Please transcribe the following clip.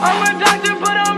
I'm a doctor, but I'm